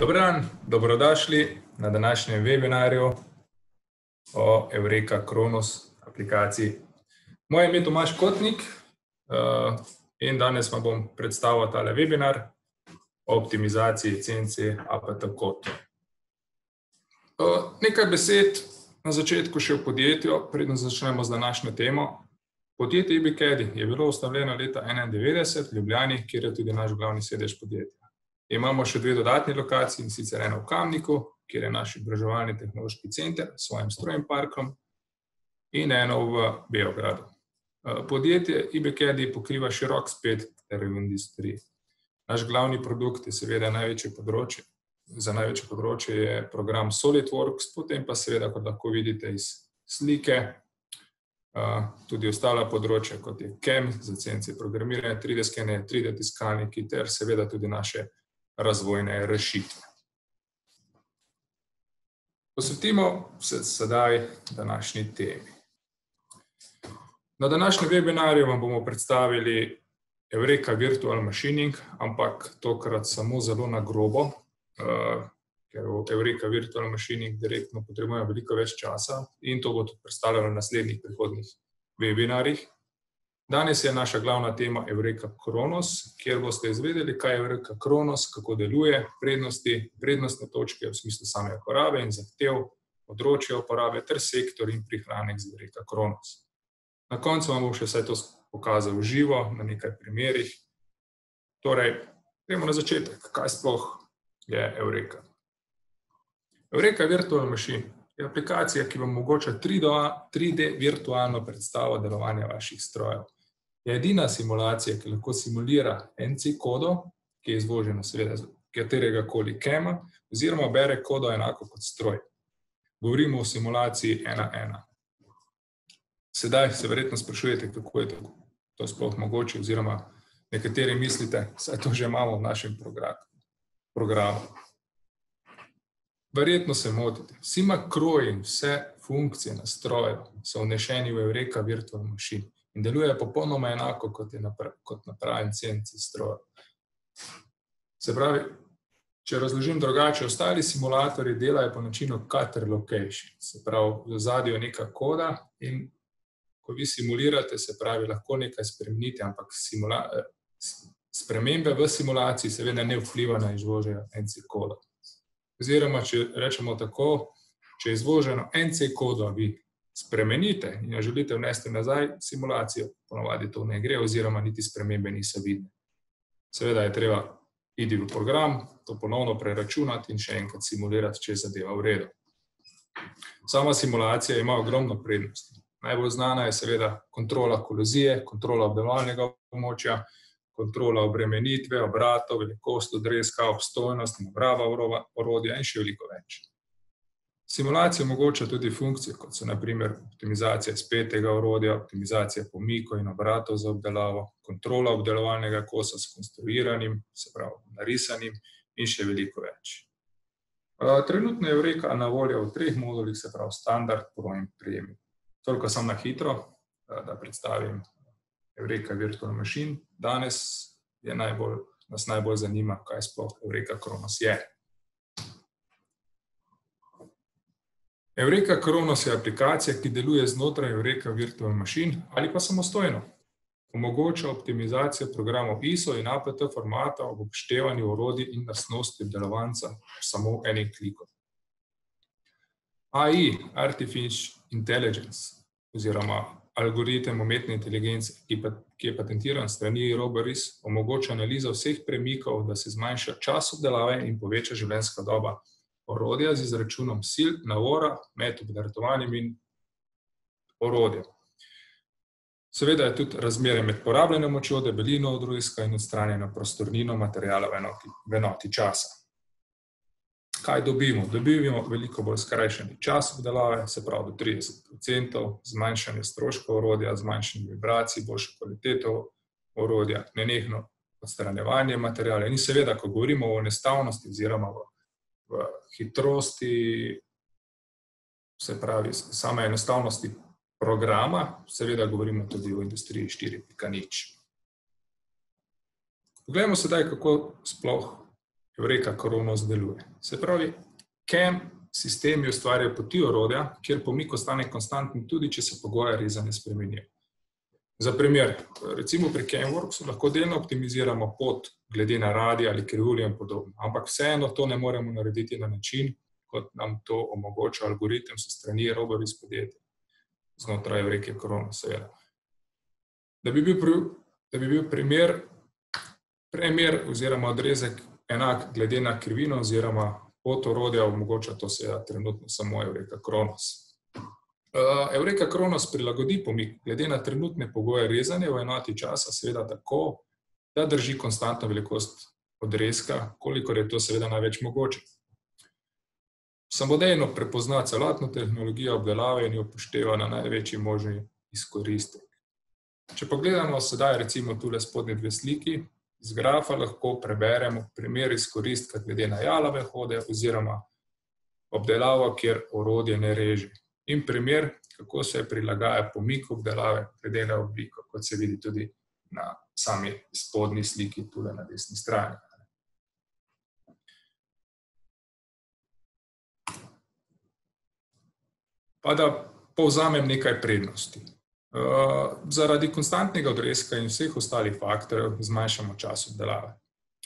Dobro dan, dobrodošli na današnjem webinarju o Eureka Kronos aplikaciji. Moje ime je Tomaš Kotnik uh, in danes vam bom predstavil tale webinar o optimizaciji CNC APT kod. Uh, nekaj besed na začetku še o podjetju, predno začnemo z današnjo temo. Podjetje IBCAD je bilo ustanovljeno leta 1991 v Ljubljani, kjer je tudi naš glavni sedež podjetja. Imamo še dve dodatni lokaciji, in sicer eno v Kamniku, kjer je naš izobraževalni tehnološki center s svojim strojem parkom, in eno v Beogradu. Podjetje IBCAD pokriva širok spekter v industriji. Naš glavni produkt je seveda največje področje. Za največje področje je program SolidWorks, potem pa seveda, kot lahko vidite iz slike, tudi ostala področja, kot je CAM za CNC programiranje, 3D skenerje, 3D tiskalniki ter seveda tudi naše razvojne rešitve. Posvetimo se sedaj današnji temi. Na današnjem webinarju vam bomo predstavili Eureka Virtual Machining, ampak tokrat samo zelo na grobo, ker v Eureka Virtual Machining direktno potrebujemo veliko več časa in to bo tudi predstavljeno v naslednjih prihodnjih webinarjih. Danes je naša glavna tema Eureka Kronos, kjer boste izvedeli, kaj je Eureka Kronos, kako deluje, prednosti, prednostne točke v smislu same uporabe in zahtev, področje uporabe ter sektor in prihranek z Eureka Kronos. Na koncu vam bom še vse to pokazal v živo na nekaj primerih. Torej, gremo na začetek, kaj sploh je Eureka. Eureka Virtual Machine je aplikacija, ki vam omogoča 3D virtualno predstavo delovanja vaših strojev. Je edina simulacija, ki lahko simulira NC kodo, ki je izvožena seveda z katerega koli CAM-a, oziroma bere kodo enako kot stroj. Govorimo o simulaciji ena ena. Sedaj se verjetno sprašujete, kako je to sploh mogoče, oziroma nekateri mislite, saj to že imamo v našem programu. Verjetno se motite. Vsi makroji in vse funkcije na stroju so vneseni v Eureka Virtual Machine in deluje popolnoma enako, kot je kot napraven CNC stroj. Se pravi, če razložim drugače, ostali simulatorji delajo po načinu cutter location, se pravi, v ozadju je neka koda in ko vi simulirate, se pravi, lahko nekaj spremenite, ampak spremembe v simulaciji seveda ne vpliva na izvoženo NC kodo. Oziroma, če rečemo tako, če izvoženo NC kodo, vi spremenite in jo želite vnesti nazaj simulacijo, ponavadi to ne gre oziroma niti spremembe niso vidne. Seveda je treba iti v program, to ponovno preračunati in še enkrat simulirati, če je zadeva v redu. Sama simulacija ima ogromno prednosti. Najbolj znana je seveda kontrola kolizije, kontrola obdelovalnega območja, kontrola obremenitve, obratov, velikost odrezka, obstojnost in obraba orodja in še veliko več. Simulacija omogoča tudi funkcije, kot so na primer optimizacija spetega orodja, optimizacija pomikov in obratov za obdelavo, kontrola obdelovalnega kosa s konstruiranim, se pravi narisanim in še veliko več. Trenutno je Eureka na voljo v treh modulih, se pravi standard, pro in premium. Toliko samo na hitro, da predstavim Eureka Virtual Machine. Danes je najbolj, nas najbolj zanima, kaj sploh Eureka Kronos je. Eureka Kronos je aplikacija, ki deluje znotraj Eureka Virtual Machine ali pa samostojno. Omogoča optimizacijo programov ISO in APT formata ob upoštevanju orodij in lastnosti obdelovanca samo enim klikom. AI, Artificial Intelligence, oziroma algoritem umetne inteligence, ki je patentiran strani Roboris, omogoča analizo vseh premikov, da se zmanjša čas obdelave in poveča življenjska doba orodja z izračunom sil, navora med obratovanjem in orodjem. Seveda je tudi razmerje med porabljeno močjo, debelino odrezka in odstranjeno prostornino materiala v enoti časa. Kaj dobimo? Dobimo veliko bolj skrajšani čas obdelave, se pravi do trideset procentov, zmanjšanje stroškov orodja, zmanjšanje vibracij, boljšo kvaliteto orodja, nenehno odstranjevanje materiala in seveda, ko govorimo o enostavnosti oziroma v v hitrosti, se pravi, same enostavnosti programa, seveda govorimo tudi o industriji štiri pika nič. Poglejmo sedaj, kako sploh Eureka Kronos deluje. Se pravi, CAM sistemi ustvarjajo poti orodja, kjer pomik ostane konstanten, tudi če se pogoje rezanja spremenijo. Za primer, recimo pri CamWorksu lahko delno optimiziramo pot glede na radij ali krivulje in podobno, ampak vseeno to ne moremo narediti na način, kot nam to omogoča algoritem so strani robov iz podjetja, znotraj reke Korona, seveda. Da bi bil, da bi bil primer, primer oziroma odrezek enak glede na krivino oziroma pot orodja, omogoča to seveda trenutno samo Eureka Kronos. Uh, Eureka Kronos prilagodi pomik glede na trenutne pogoje rezanja v enoti časa, seveda tako, da drži konstantno velikost odrezka, kolikor je to seveda največ mogoče. Samodejno prepozna celotno tehnologijo obdelave in jo upošteva na največji možni izkoristek. Če pogledamo sedaj recimo tule spodnje dve sliki, iz grafa lahko preberemo primer izkoristka glede na jalove hode oziroma obdelavo, kjer orodje ne reže in primer, kako se prilagaja pomik obdelave, glede na obliko, kot se vidi tudi na sami spodnji sliki, tudi na desni strani. Pa da povzamem nekaj prednosti. Uh, zaradi konstantnega odrezka in vseh ostalih faktorjev zmanjšamo čas obdelave.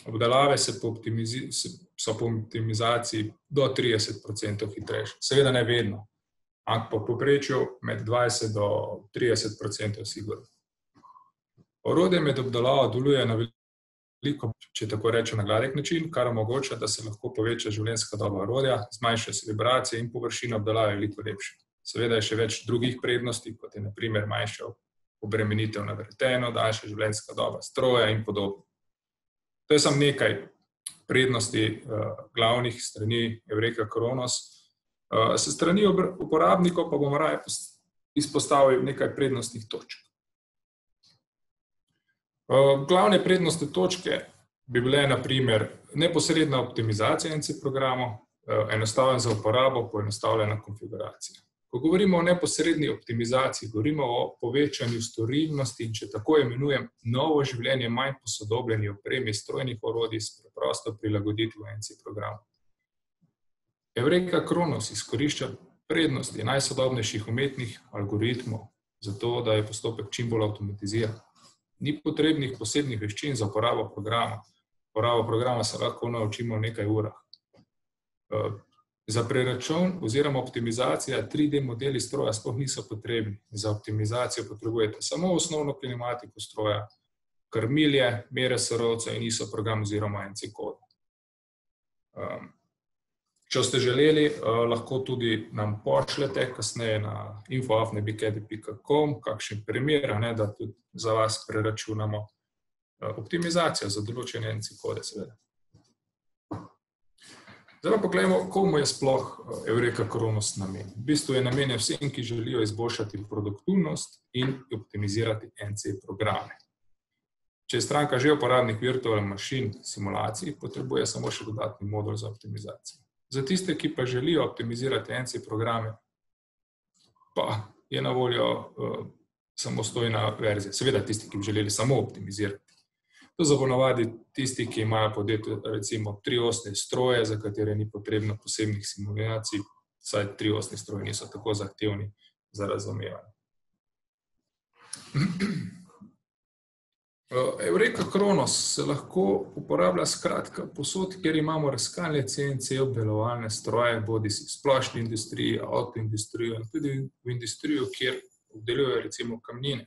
Obdelave se po so po optimizaciji do 30% hitrejše. Seveda ne vedno, ampak po poprečju med 20 do 30 odstotkov sigurno. Orodje med obdelavo deluje na veliko, če tako rečem, na gladek način, kar omogoča, da se lahko poveča življenjska doba orodja, zmanjša se vibracije in površina obdelave veliko lepša. Seveda je še več drugih prednosti, kot je naprimer manjša obremenitev na vreteno, daljša življenjska doba stroja in podobno. To je samo nekaj prednosti uh, glavnih strani Eureka Kronos. Uh, se strani uporabnikov pa bomo raje izpostavili nekaj prednostnih točk. Uh, glavne prednostne točke bi bile naprimer neposredna optimizacija NC programov, uh, enostaven za uporabo, poenostavljena konfiguracija. Ko govorimo o neposredni optimizaciji, govorimo o povečanju storilnosti in če tako imenujem novo življenje, manj posodobljeni opremi strojnih orodij s preprosto prilagoditvijo NC programov. Eureka Kronos izkorišča prednosti najsodobnejših umetnih algoritmov, zato da je postopek čim bolj avtomatiziran. Ni potrebnih posebnih veščin za uporabo programa. Uporabo programa se lahko naučimo v nekaj urah. Eh, za preračun oziroma optimizacijo 3D modeli stroja sploh niso potrebni. Za optimizacijo potrebujete samo osnovno kinematiko stroja, krmilje, mere sorovca in ISO program oziroma NC kod. Um, Če ste želeli, uh, lahko tudi nam pošljete kasneje na infoafnebikedi.com, kakšen primer, ne, da tudi za vas preračunamo uh, optimizacijo za določene NC kode. Seveda. Zdaj pa pogledamo, komu je sploh Eureka Kronos namenjen. V bistvu je namenjen vsem, ki želijo izboljšati produktivnost in optimizirati NC programe. Če je stranka že uporabnik virtualnih mašin simulacij, potrebuje samo še dodatni modul za optimizacijo. Za tiste, ki pa želijo optimizirati NC programe, pa je na voljo uh, samostojna verzija. Seveda, tisti, ki bi želeli samo optimizirati. To so ponovadi tisti, ki imajo podjetje, recimo, tri osne stroje, za katere ni potrebno posebnih simulacij, saj tri osne stroje niso tako zahtevni za razumevanje. Eh, Eureka Kronos se lahko uporablja skratka posod, kjer imamo razkalne CNC obdelovalne stroje, bodi si v splošni industriji, avto industriji in tudi v industriji, kjer obdelujejo recimo kamnine.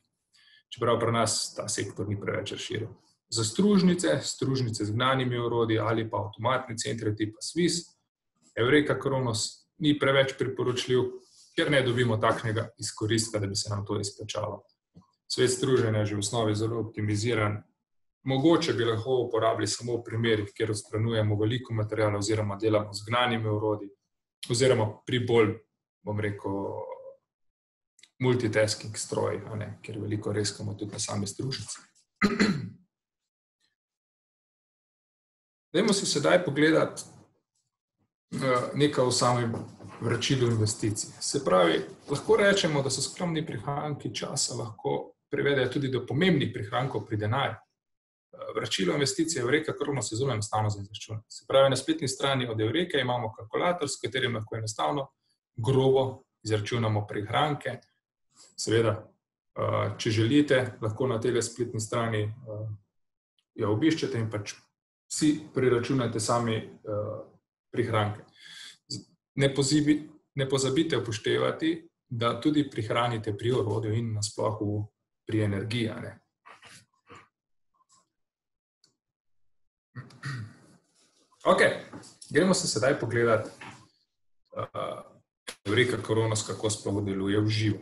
Čeprav pri nas ta sektor ni preveč razširjen. Za stružnice, stružnice z gnanimi orodji ali pa avtomatne centre tipa Swiss, Eureka Kronos ni preveč priporočljiv, ker ne dobimo takšnega izkoristka, da bi se nam to izplačalo svet struženja je že v osnovi zelo optimiziran. Mogoče bi lahko uporabili samo v primerih, kjer odstranjujemo veliko materijala oziroma delamo z gnanimi urodji, oziroma pri bolj, bom rekel, multitasking strojih, kjer veliko reskamo tudi na same stružnice. Dajmo si sedaj pogledati eh, nekaj o samem vračilu investicij. Se pravi, lahko rečemo, da so skromni prihranki časa lahko privedejo tudi do pomembnih prihrankov pri denarju. vračilo investicije v reka Kronos je zelo enostavno za izračunati. Se pravi, na spletni strani od Eureka imamo kalkulator, s katerim lahko enostavno, grobo izračunamo prihranke. Seveda, če želite, lahko na tej spletni strani jo obiščete in pač vsi preračunate sami prihranke. Ne, pozibi, ne pozabite upoštevati, da tudi prihranite pri orodju in nasplohu pri energiji. Ok, gremo se sedaj pogledati, uh, Eureka Koronos, kako sploh deluje v živo.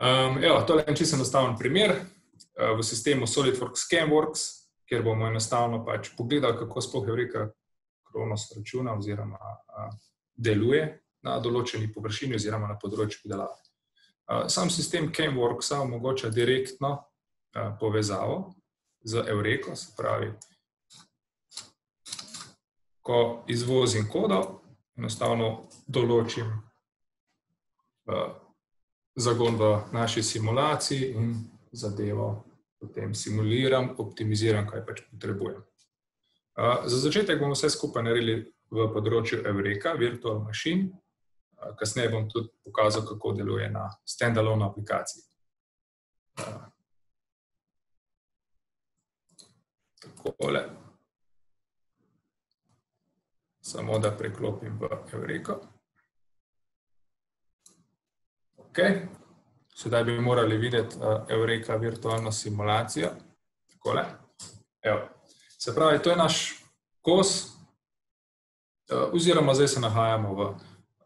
Um, evo, tole je čisto enostaven primer uh, v sistemu SolidWorks Camworks, kjer bomo enostavno pač pogledali, kako sploh Eureka Koronos računa oziroma uh, deluje na določeni površini oziroma na področju delave. Sam sistem Camworksa omogoča direktno povezavo z Eureko, se pravi, ko izvozim kodo, enostavno določim zagon v naši simulaciji in zadevo potem simuliram, optimiziram, kaj pač potrebujem. Za začetek bomo vse skupaj naredili v področju Eureka, Virtual Machine, kasneje bom tudi pokazal, kako deluje na standalone aplikaciji. Takole. Samo da preklopim v Eureka. Ok, sedaj bi morali videti Eureka virtualno simulacijo. Takole. Evo. Se pravi, to je naš kos, oziroma zdaj se nahajamo v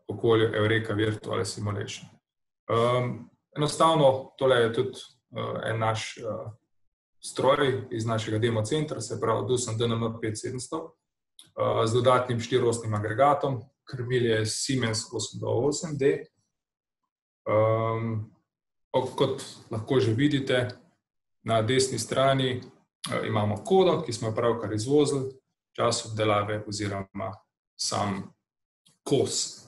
okolju Eureka Virtual Simulation. Um, enostavno, tole je tudi uh, en naš uh, stroj iz našega demo centra, se pravi Dusan DNM 5700, uh, z dodatnim štirostnim agregatom, krmil je Siemens 828D. Um, kot lahko že vidite, na desni strani uh, imamo kodo, ki smo jo pravkar izvozili, čas obdelave oziroma sam kos,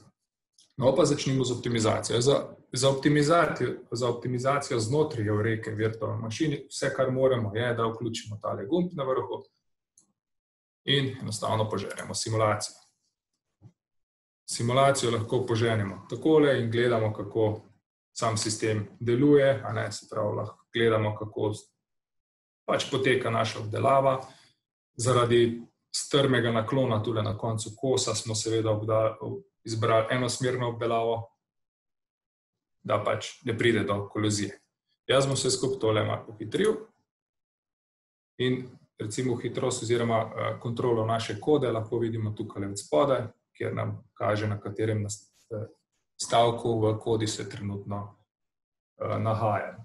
No, pa začnimo z optimizacijo. Za, za, optimizacijo za optimizacijo znotraj reke virtualne mašine, vse, kar moramo, je, da vključimo tale gumb na vrhu in enostavno poženemo simulacijo. Simulacijo lahko poženemo takole in gledamo, kako sam sistem deluje, a ne se pravi, lahko gledamo, kako pač poteka naša obdelava. Zaradi strmega naklona, tudi na koncu kosa, smo seveda izbrali enosmerno obdelavo, da pač ne pride do kolizije. Jaz bom vse skupaj tole malo pohitril in recimo hitrost oziroma eh, kontrolo naše kode lahko vidimo tukaj od spodaj, kjer nam kaže, na katerem stavku v kodi se trenutno eh, nahajamo.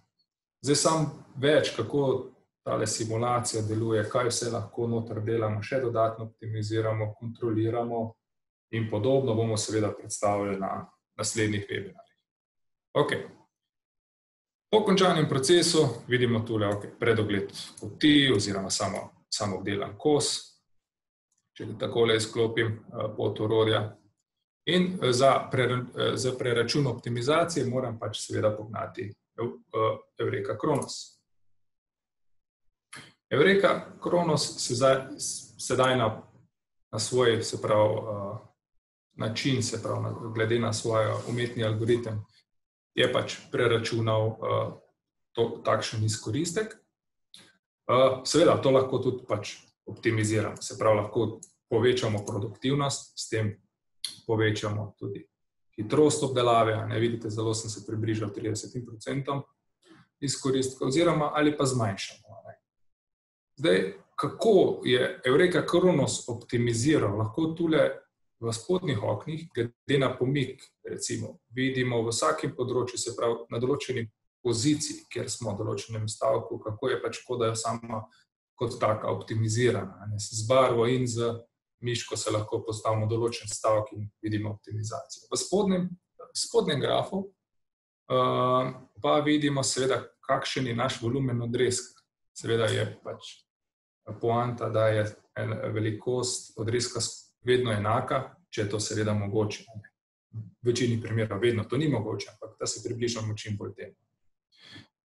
Zdaj sam več, kako tale simulacija deluje, kaj vse lahko noter delamo, še dodatno optimiziramo, kontroliramo, in podobno bomo seveda predstavili na naslednjih webinarjih. Ok. Po končanem procesu vidimo tule okay, predogled poti oziroma samo, samo obdelan kos, če takole izklopim uh, pot orodja. In eh, za, pre, za preračun optimizacije moram pač seveda pognati uh, Eureka Kronos. Eureka Kronos se zdaj, sedaj na, na svoj, se pravi, uh, način, se pravi, glede na svoj umetni algoritem, je pač preračunal uh, to, takšen izkoristek. Uh, seveda, to lahko tudi pač optimiziramo, se pravi, lahko povečamo produktivnost, s tem povečamo tudi hitrost obdelave. Ne vidite, zelo sem se približal 30% izkoristka, oziroma ali pa zmanjšamo. Ne. Zdaj, kako je Eureka Kronos optimiziral, lahko tule v spodnjih oknih, glede na pomik, recimo, vidimo v vsakem področju, se pravi na določeni poziciji, kjer smo v določenem stavku, kako je pač koda sama kot taka optimizirana. Ne? Z barvo in z miško se lahko postavimo določen stavek in vidimo optimizacijo. V spodnjem, spodnjem grafu uh, pa vidimo seveda, kakšen je naš volumen odreska. Seveda je pač poanta, da je velikost odreska vedno enaka, če je to seveda mogoče. v večini primerov vedno to ni mogoče, ampak da se približamo čim bolj temu.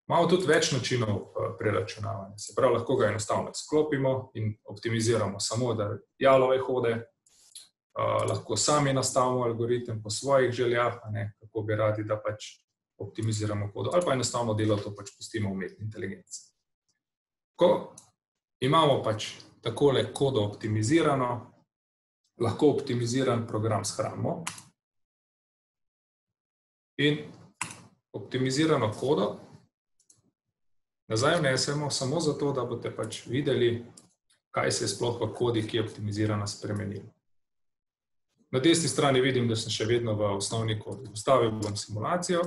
Imamo tudi več načinov uh, preračunavanja. Se pravi, lahko ga enostavno sklopimo in optimiziramo samo da jalove hode, uh, lahko sami nastavimo algoritem po svojih željah, ne, kako bi radi, da pač optimiziramo kodo, ali pa enostavno delo to pač pustimo umetni inteligenci. Ko imamo pač takole kodo optimizirano, lahko optimiziran program shranimo in optimizirano kodo nazaj vnesemo samo zato, da boste pač videli, kaj se je sploh v kodi, ki je optimizirana, spremenilo. Na desni strani vidim, da sem še vedno v osnovni kodi. Ustavil bom simulacijo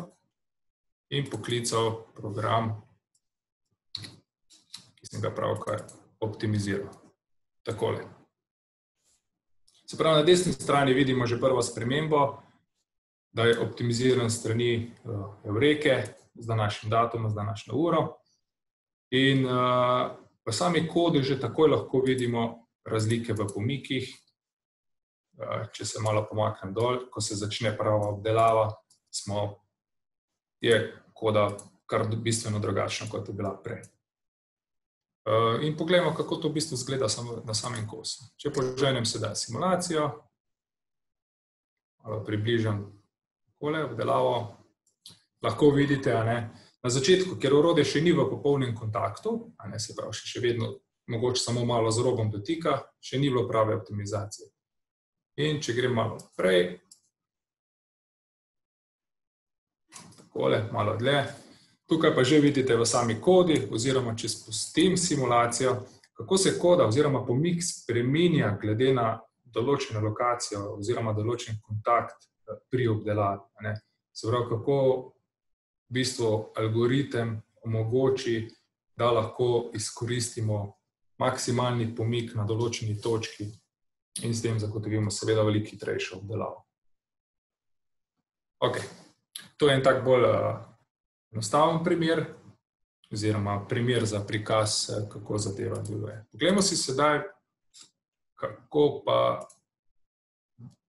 in poklical program, ki sem ga pravkar optimiziral. Takole. Se pravi, na desni strani vidimo že prvo spremembo, da je optimiziran strani uh, Eureke z današnjim datumom, z današnjo uro. In uh, v sami kodi že takoj lahko vidimo razlike v pomikih. Uh, če se malo pomaknem dol, ko se začne prava obdelava, smo, je koda kar bistveno drugačna, kot je bila prej. Uh, in pogledamo, kako to v bistvu izgleda na samem kosu. Če poženem sedaj simulacijo, malo približam tole obdelavo, lahko vidite, ne, na začetku, ker orodje še ni v popolnem kontaktu, ne, se pravi, še, še vedno mogoče samo malo z robom dotika, še ni bilo prave optimizacije. In če grem malo prej, takole, malo dlje, tukaj pa že vidite v sami kodi, oziroma če spustim simulacijo, kako se koda oziroma pomik spreminja glede na določeno lokacijo oziroma določen kontakt pri obdelavi. Se pravi, kako v bistvu algoritem omogoči, da lahko izkoristimo maksimalni pomik na določeni točki in s tem zagotovimo, seveda, veliko hitrejšo obdelavo. Ok, to je en tak bolj uh, enostaven primer, oziroma primer za prikaz, uh, kako zadeva deluje. Poglejmo si sedaj, kako pa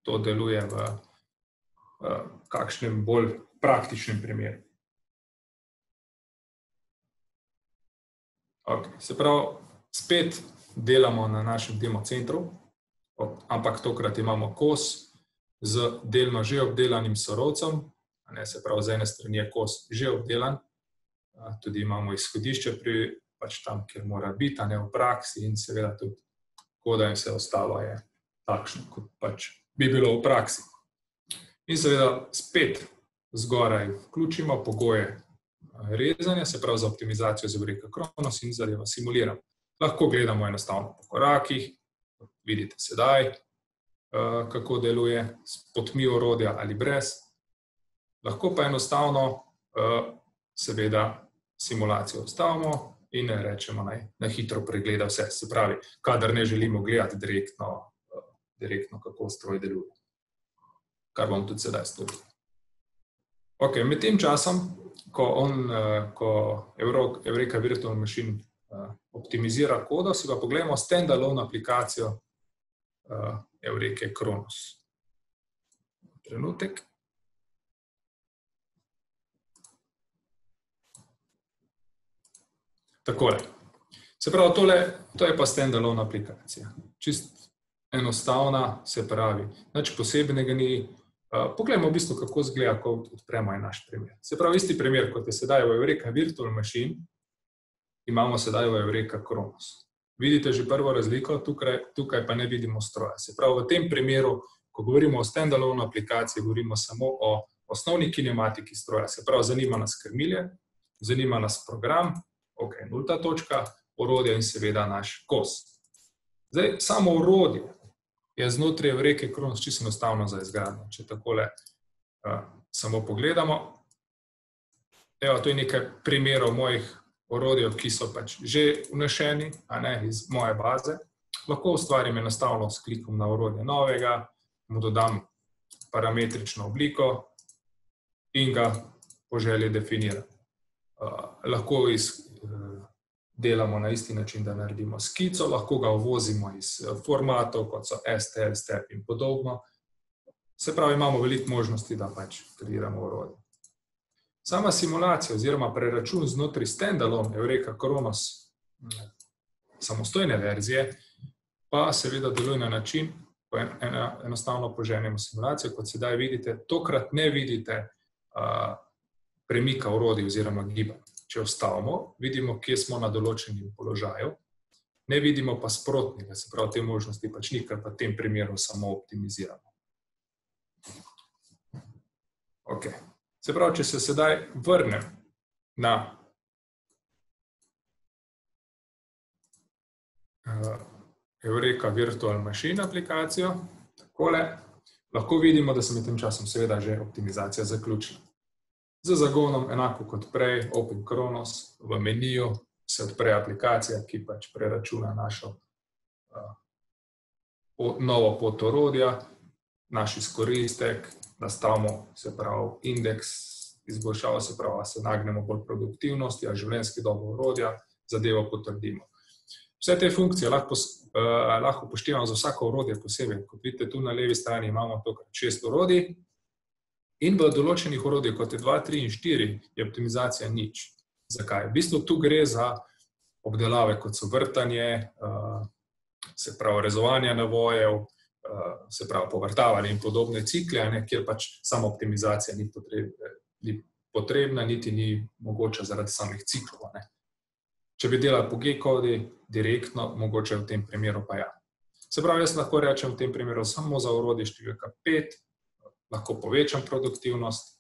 to deluje v uh, kakšnem bolj praktičnem primeru. Okay. Se pravi, spet delamo na našem demo centru, ampak tokrat imamo kos z delno že obdelanim sorovcem. Ne, se pravi, z ene strani je kos že obdelan, tudi imamo izhodišče pri pač tam, kjer mora biti, a ne v praksi, in seveda tudi koda in vse ostalo je takšno, kot pač bi bilo v praksi. In seveda spet zgoraj vključimo pogoje rezanja, se pravi za optimizacijo zevreka Kronos in zadeva simuliramo. Lahko gledamo enostavno po korakih, vidite sedaj, kako deluje s potmi orodja ali brez. Lahko pa enostavno eh, seveda simulacijo ostavimo in rečemo naj na hitro pregleda vse. Se pravi, kadar ne želimo gledati direktno, eh, direktno kako stroj deluje. Kar bom tudi sedaj storil. Ok, med tem časom ko on, uh, ko Eureka Virtual Machine optimizira kodo, si pa pogledamo standalone aplikacijo Eureka Kronos. Trenutek. Takole. Se pravi, tole, to je pa standalone aplikacija. Čist enostavna, se pravi, nič posebnega ni, poglejmo, v bistvu, kako izgleda, ko odpremo naš primer. Se pravi, isti primer, kot je sedaj v Eureka Virtual Machine, imamo sedaj v Eureka Kronos. Vidite že prvo razliko, tukaj, tukaj pa ne vidimo stroja. Se pravi, v tem primeru, ko govorimo o standalone aplikaciji, govorimo samo o osnovni kinematiki stroja. Se pravi, zanima nas krmilje, zanima nas program, ok, nulta točka, orodje in seveda naš kos. Zdaj, samo orodje, je znotraj reke Kronos čisto enostavno za izgradnjo. Če takole uh, samo pogledamo, evo, to je nekaj primerov mojih orodij, ki so pač že vnešeni iz moje baze. Lahko ustvarim enostavno s klikom na orodje novega, mu dodam parametrično obliko in ga po želji definiram. Uh, lahko iz delamo na isti način, da naredimo skico, lahko ga uvozimo iz eh, formatov, kot so STL, STEP in podobno. Se pravi, imamo veliko možnosti, da pač kreiramo orodje. Sama simulacija oziroma preračun znotraj standalone Eureka Kronos samostojne verzije pa seveda deluje na način, ko enostavno poženemo simulacijo, kot sedaj vidite, tokrat ne vidite premika orodij oziroma gibanja. Če ostavimo, vidimo, kje smo na določenem položaju, ne vidimo pa sprotnega, se pravi, te možnosti pač ni, ker pa v tem primeru samo optimiziramo. Ok. Se pravi, če se sedaj vrnem na Eureka Virtual Machine aplikacijo, takole, lahko vidimo, da se med tem časom seveda že optimizacija zaključila. Z zagonom, enako kot prej, Open Kronos, v meniju se odpre aplikacija, ki pač preračuna našo novo pot orodja, naš izkoristek, nastavimo, se pravi, indeks izboljšava, se pravi, se nagnemo bolj produktivnosti, a življenjski dobo orodja, zadevo potrdimo. Vse te funkcije lahko lahko upoštevamo za vsako orodje posebej. Kot vidite, tu na levi strani imamo tokrat šest orodij in v določenih orodjih, kot je dva, tri in štiri, je optimizacija nič. Zakaj? V bistvu tu gre za obdelave, kot so vrtanje, se pravi, rezovanje navojev, se pravi, povrtavanje in podobne cikle, ne, kjer pač sama optimizacija ni ni potrebna, niti ni mogoča zaradi samih ciklov, ne. Če bi delali po G-kodi, direktno, mogoče v tem primeru pa ja. Se pravi, jaz lahko rečem v tem primeru samo za orodje številka pet, lahko povečam produktivnost,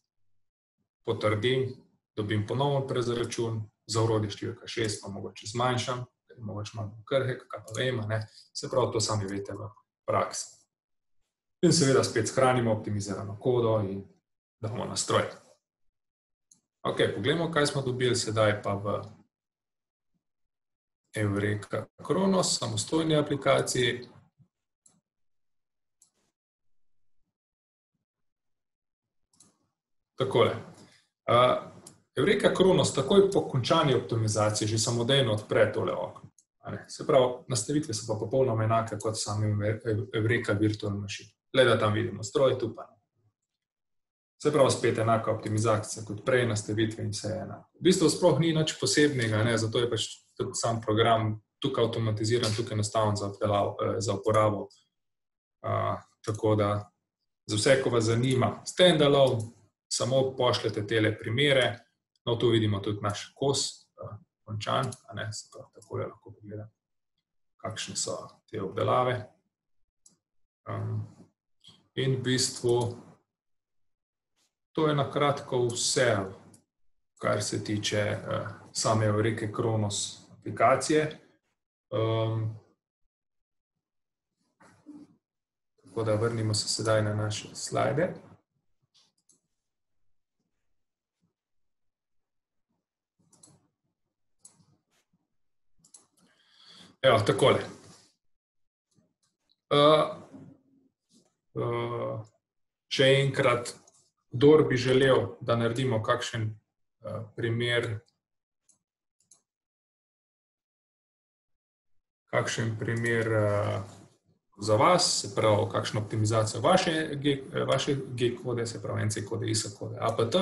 potrdim, dobim ponoven prezračun, za orodje številka šest pa mogoče zmanjšam, ker je mogoče malo krhek, kaj pa vem, a ne. Se pravi, to sami veste v praksi. In seveda spet shranimo optimizirano kodo in damo na stroj. Okej, poglejmo, kaj smo dobili sedaj pa v Eureka Kronos, samostojni aplikaciji. Takole. Eureka Kronos takoj po končani optimizaciji že samodejno odpre tole okno, a ne. Se pravi, nastavitve so pa popolnoma enake kot sami Eureka Virtual Machine. Le da tam vidimo stroj, tu pa. Se pravi, spet enaka optimizacija kot prej, nastavitve in vse enako. V bistvu sploh ni nič posebnega, ne, zato je pač sam program tukaj avtomatiziran, tukaj enostaven za za uporabo. Tako da za vse, ko vas zanima standalone, samo pošljite tele primere. No, tu vidimo tudi naš kos, končan, a ne, se pravi, takole lahko pogledam, kakšne so te obdelave. In v bistvu to je na kratko vse, kar se tiče same Eureke Kronos aplikacije. Tako da vrnimo se sedaj na naše slide. Evo, takole. Še enkrat, kdor bi želel, da naredimo kakšen primer kakšen primer za vas, se pravi, kakšno optimizacijo vaše vaše G-kode, se pravi NC-kode, ISO-kode, APT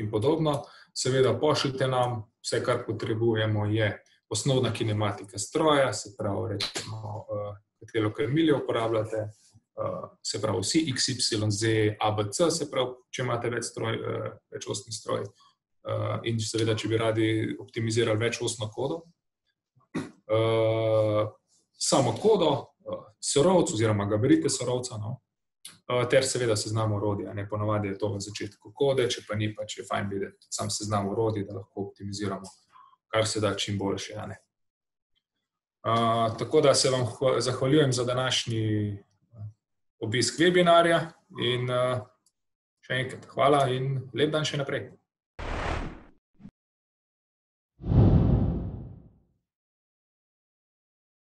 in podobno, seveda pošljite nam, vse, kar potrebujemo, je osnovna kinematika stroja, se pravi, recimo, katero krmilje uporabljate, se pravi, vsi X, Y, Z, ABC, se pravi, če imate večosni stroj, in seveda, če bi radi optimizirali večosno kodo. Samo kodo, SROWC oziroma gabarite SROWC-a, no, ter seveda seznam orodij, a ne, ponavadi je to v začetku kode, če pa ni, pač je fajn videti samo seznam orodij, da lahko optimiziramo kar se da čim boljše, ne. Tako da se vam zahvaljujem za današnji obisk webinarja in še enkrat hvala in lep dan še naprej.